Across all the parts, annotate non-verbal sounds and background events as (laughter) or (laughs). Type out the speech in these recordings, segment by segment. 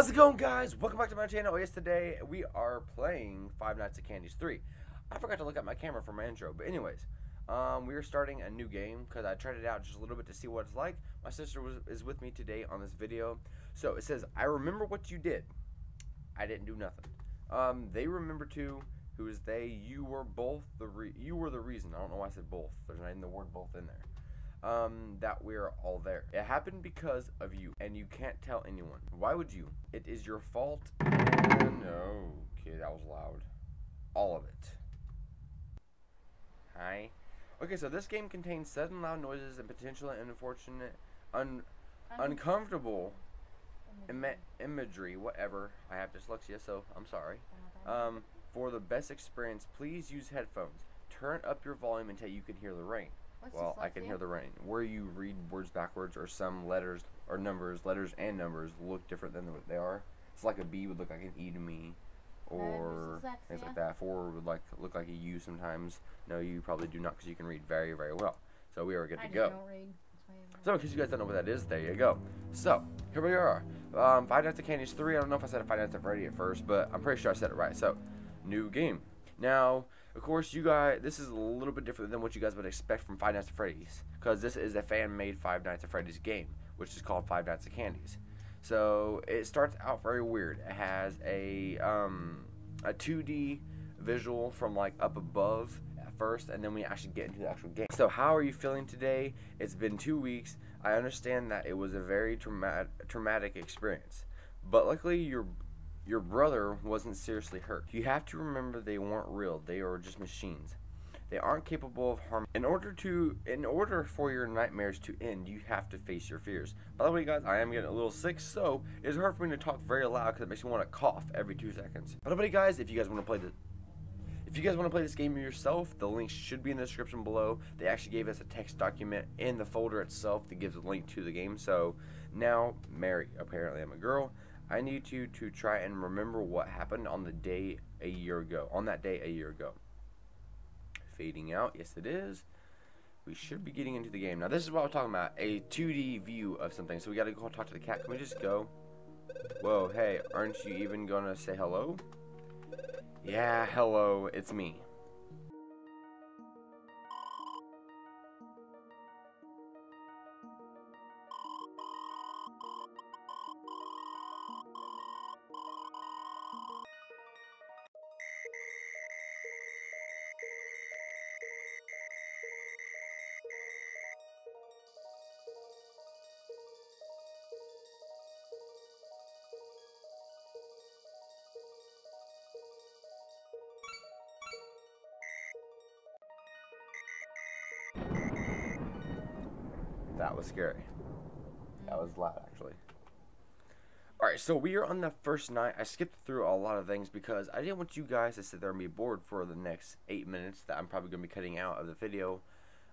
How's it going, guys? Welcome back to my channel. Yes, today we are playing Five Nights at Candy's 3. I forgot to look at my camera for my intro, but anyways, um, we are starting a new game because I tried it out just a little bit to see what it's like. My sister was, is with me today on this video. So it says, I remember what you did. I didn't do nothing. Um, they remember too. Who is they? You were both the re you were the reason. I don't know why I said both. There's not even the word both in there um, that we're all there. It happened because of you, and you can't tell anyone. Why would you? It is your fault. no, okay, that was loud. All of it. Hi. Okay, so this game contains sudden loud noises and potential unfortunate, un, uncomfortable Im imagery, whatever. I have dyslexia, so I'm sorry. Um, for the best experience, please use headphones. Turn up your volume until you can hear the rain. What's well, I can hear the rain. Where you read words backwards or some letters or numbers, letters and numbers look different than what they are. It's like a B would look like an E to me, or things like that. Four would like look like a U sometimes. No, you probably do not because you can read very, very well. So we are good I to just go. don't read. That's why I So, in case you guys don't know what that is, there you go. So, here we are. Um, Five Nights at Candy's 3. I don't know if I said Five Nights at Freddy at first, but I'm pretty sure I said it right. So, new game. Now, of course, you guys, this is a little bit different than what you guys would expect from Five Nights at Freddy's. Because this is a fan-made Five Nights at Freddy's game, which is called Five Nights at Candy's. So, it starts out very weird. It has a, um, a 2D visual from, like, up above at first, and then we actually get into the actual game. So, how are you feeling today? It's been two weeks. I understand that it was a very traumatic, traumatic experience, but luckily your your brother wasn't seriously hurt. You have to remember they weren't real. They are just machines. They aren't capable of harm. In order to in order for your nightmares to end, you have to face your fears. By the way, guys, I am getting a little sick, so it's hard for me to talk very loud because it makes me want to cough every two seconds. By the way, guys, if you guys want to play the if you guys want to play this game yourself, the link should be in the description below. They actually gave us a text document in the folder itself that gives a link to the game. So now, Mary, apparently I'm a girl. I need you to try and remember what happened on the day a year ago. On that day a year ago. Fading out, yes it is. We should be getting into the game. Now this is what I'm talking about, a 2D view of something. So we gotta go talk to the cat. Can we just go? Whoa, hey, aren't you even gonna say hello? Yeah, hello, it's me. That was scary. That was loud, actually. Alright, so we are on the first night. I skipped through a lot of things because I didn't want you guys to sit there and be bored for the next eight minutes that I'm probably going to be cutting out of the video.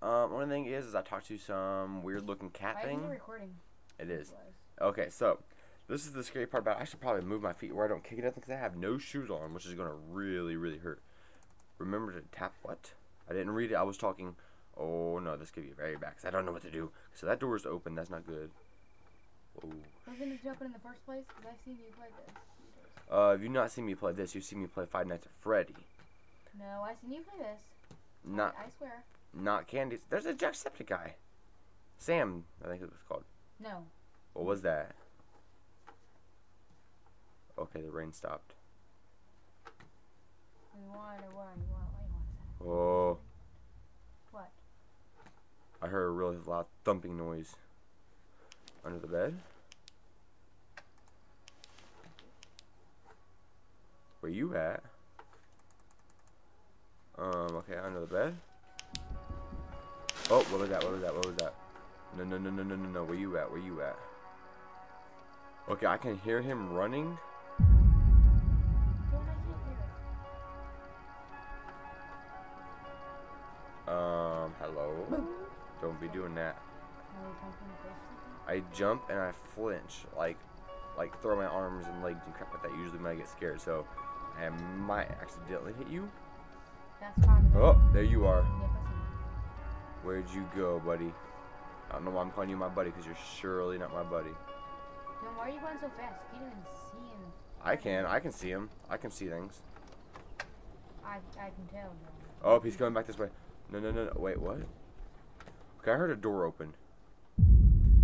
Um, one thing is, is I talked to some weird looking cat Why thing. it recording? It is. Okay, so this is the scary part about. I should probably move my feet where I don't kick it up because I have no shoes on, which is gonna really, really hurt. Remember to tap what? I didn't read it. I was talking. Oh no, this could be very bad 'cause I don't know what to do. So that door is open. That's not good. Whoa. Wasn't it open in the first place? Because I've seen you play this. Uh, if you've not seen me play this, you've seen me play Five Nights at Freddy. No, I've seen you play this. Not, I, I swear. not Candy. There's a Jacksepticeye. Sam, I think it was called. No. What was that? Okay, the rain stopped. We want to what? You want? What you want to say? Oh. I heard a really loud thumping noise under the bed. Where you at? Um, okay, under the bed. Oh, what was that? What was that? What was that? No, no, no, no, no, no, no. Where you at? Where you at? Okay, I can hear him running. Um, hello? Don't be doing that. No, we come from the face or something? I jump and I flinch, like, like throw my arms and legs and crap like that. Usually when I get scared, so I might accidentally hit you. Oh, there you are. Yep, I seen it. Where'd you go, buddy? I don't know why I'm calling you my buddy because you're surely not my buddy. Then why are you going so fast? You can't even see him. I can. I can see him. I can see things. I, I can tell. Oh, he's coming back this way. No, no, no, no. Wait, what? Okay, I heard a door open.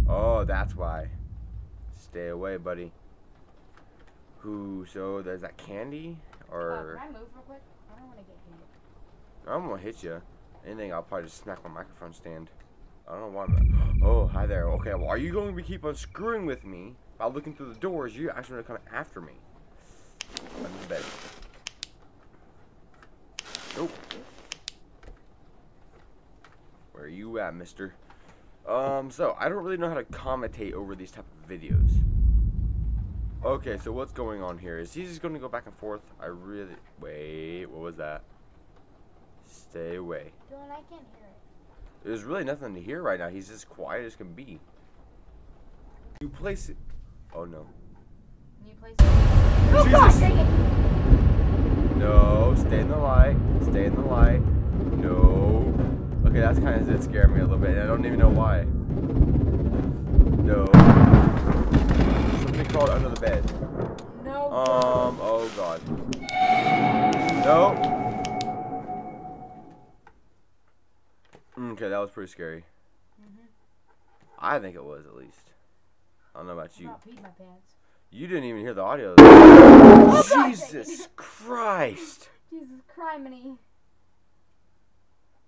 Oh, that's why. Stay away, buddy. Who? So there's that candy, Uh, or can I move real quick? I don't want to get hit. I'm gonna hit you. Anything, I'll probably just smack my microphone stand. I don't know why. I'm, oh, hi there. Okay, well, are you going to keep on screwing with me by looking through the doors? You actually want to come after me? Under the bed. Nope. Where are you at, mister? Um, so, I don't really know how to commentate over these type of videos. Okay, so what's going on here? Is he just going to go back and forth? I really... Wait, what was that? Stay away. Dylan, I can't hear it. There's really nothing to hear right now. He's just quiet as can be. You place it. Oh no. You place it? Oh Jesus. dang it! No. Stay in the light. Stay in the light. No. Okay, that's kind of did scare me a little bit, and I don't even know why. No. Something crawled under the bed. No. Um. Oh god. No. Okay, that was pretty scary. Mhm. I think it was at least. I don't know about you. about peed my pants. You didn't even hear the audio. Oh, Jesus (laughs) Christ. Jesus criminy.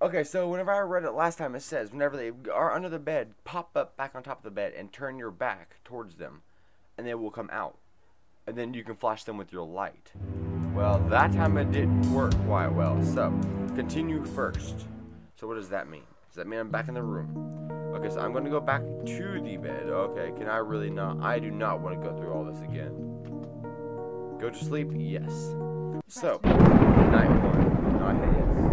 Okay, so whenever I read it last time, it says whenever they are under the bed, pop up back on top of the bed and turn your back towards them, and they will come out. And then you can flash them with your light. Well, that time it didn't work quite well. So, continue first. So, what does that mean? Does that mean I'm back in the room? Okay, so I'm going to go back to the bed. Okay, can I really not? I do not want to go through all this again. Go to sleep? Yes. So, night one. No, I hit yes.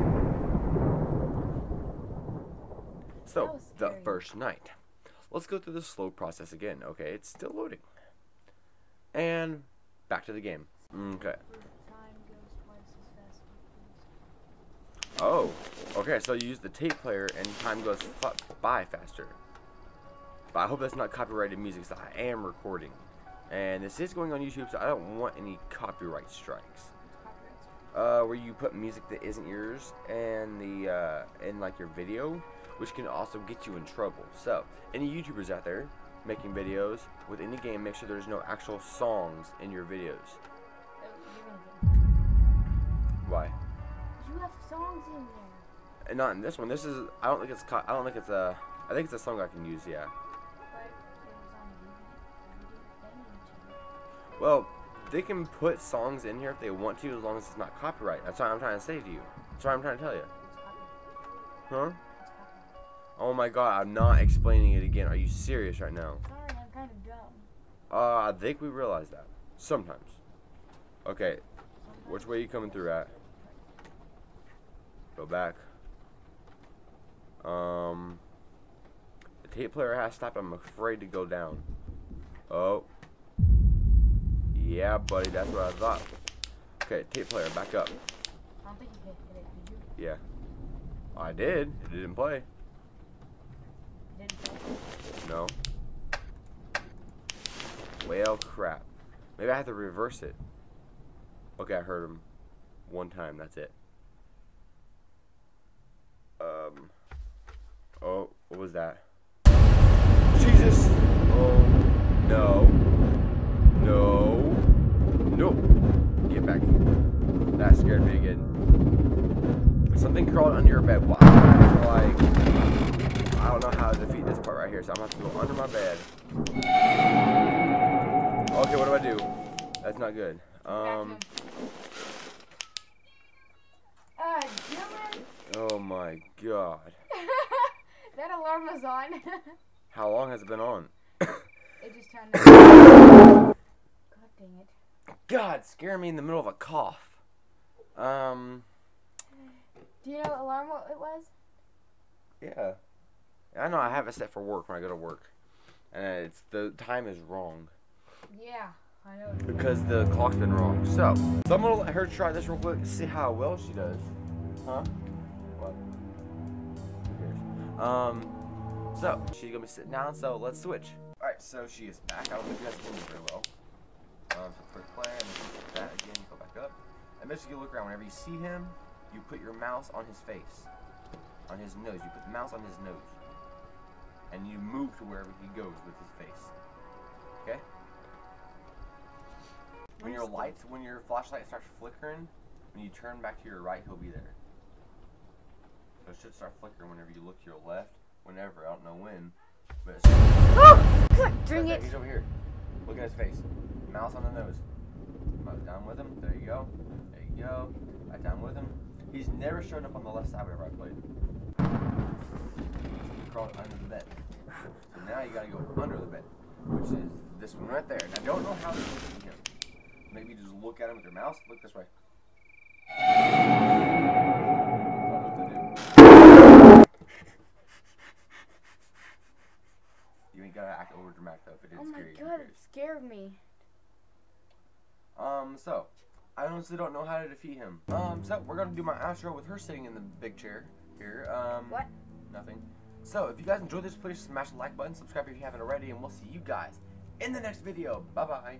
That So, the first night. Let's go through the slow process again. Okay, it's still loading. And back to the game. Okay. Time goes twice as fast as it Oh, okay, so you use the tape player and time goes by faster. But I hope that's not copyrighted music, so I am recording. And this is going on YouTube, so I don't want any copyright strikes. uh, where you put music that isn't yours and the uh, in like your video, which can also get you in trouble. So, any YouTubers out there making videos with any game, make sure there's no actual songs in your videos. You're gonna get Why? You have songs in there. And not in this one. This is. I don't think it's. I don't think it's a. I think it's a song I can use. Yeah. But it was on YouTube. You didn't say anything. Well, they can put songs in here if they want to, as long as it's not copyright. That's what I'm trying to say to you. That's what I'm trying to tell you. Huh? Oh my God! I'm not explaining it again. Are you serious right now? Sorry, I'm kind of dumb. Uh, I think we realize that. Sometimes. Okay, which way you coming through at? Go back. Um, the tape player has stopped. I'm afraid to go down. Oh. Yeah, buddy, that's what I thought. Okay, tape player, back up. I don't think you hit it, did you? Yeah. I did. It didn't play. No. Well, crap. Maybe I have to reverse it. Okay, I heard him one time. That's it. Um. Oh, what was that? Jesus! Oh, no. No. No. Get back. That scared me again. Something crawled under your bed. Wow. Like, I don't know how to defeat this part right here, so I'm gonna have to go under my bed. Okay, what do I do? That's not good. Um, Uh, oh my god. (laughs) that alarm was on. (laughs) How long has it been on? it just turned on. God dang it. God, scare me in the middle of a cough. Um, Do you know what alarm it was? yeah. I know I have it set for work when I go to work. And it's, the time is wrong. Yeah, I know. Because the clock's been wrong. So, so I'm gonna let her try this real quick see how well she does. Huh? What? Who cares? Um, so she's gonna be sitting down. So let's switch. Alright, so she is back. I don't think you guys can hear very well. Um, so quick play, and then that again, go back up. And basically, you look around. Whenever you see him, you put your mouse on his face, on his nose. You put the mouse on his nose, and you move to wherever he goes with his face. Okay. When your lights, when your flashlight starts flickering, when you turn back to your right, he'll be there. So it should start flickering whenever you look to your left. Whenever I don't know when, but it's Oh, God, dang it. He's over here. Look at his face. Mouse on the nose. Mouse down with him. There you go. There you go. Right down with him. He's never shown up on the left side whenever I played. Crawled under the bed. So now you gotta go under the bed, which is this one right there. Now don't know how to see him. Maybe just look at him with your mouse. Look this way. Don't know what to do. You ain't gotta act over dramatic though if it is Oh my scary. god, it scared me. Um, so I honestly don't know how to defeat him. Um, so we're gonna do my outro with her sitting in the big chair here. Um, What? Nothing. So if you guys enjoyed this, please smash the like button, subscribe if you haven't already, and we'll see you guys in the next video. Bye bye.